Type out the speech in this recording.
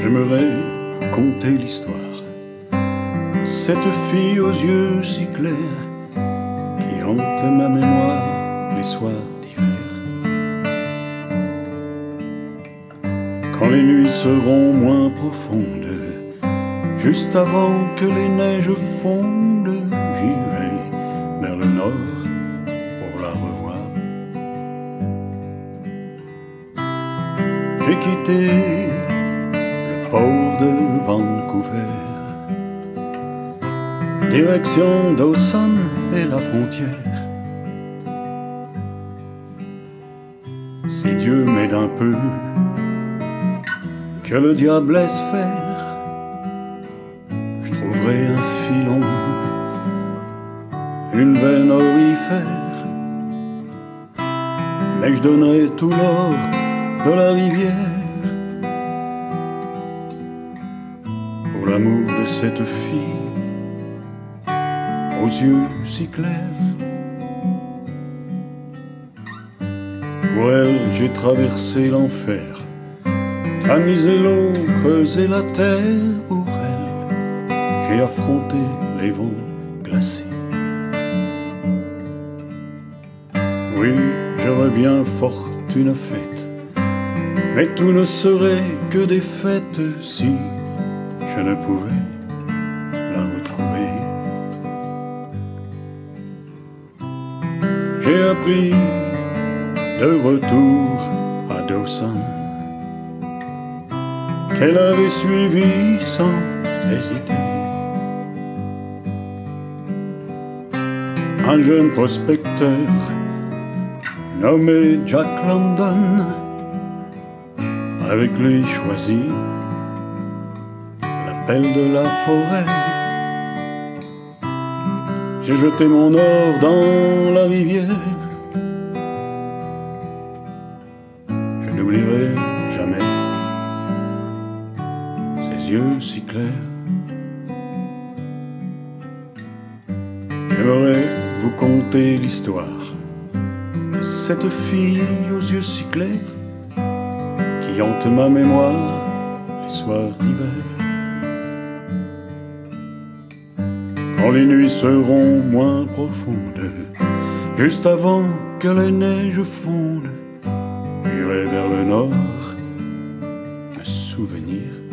J'aimerais conter l'histoire. Cette fille aux yeux si clairs qui hante ma mémoire les soirs d'hiver. Quand les nuits seront moins profondes, juste avant que les neiges fondent, j'irai vers le nord pour la revoir. J'ai quitté port de Vancouver, direction Dawson et la frontière. Si Dieu m'aide un peu, que le diable laisse faire, je trouverai un filon, une veine aurifère, mais je donnerai tout l'or de la rivière l'amour de cette fille aux yeux si clairs. Pour elle, j'ai traversé l'enfer, tamisé l'eau, creusé la terre. Pour elle, j'ai affronté les vents glacés. Oui, je reviens fortune faite, mais tout ne serait que des fêtes si je ne pouvais la retrouver. J'ai appris de retour à Dawson qu'elle avait suivi sans hésiter un jeune prospecteur nommé Jack London. Avec lui choisi de la forêt. J'ai jeté mon or dans la rivière. Je n'oublierai jamais ses yeux si clairs. J'aimerais vous conter l'histoire de cette fille aux yeux si clairs qui hante ma mémoire les soirs d'hiver. Quand les nuits seront moins profondes, juste avant que les neiges fondent, j'irai vers le nord me souvenir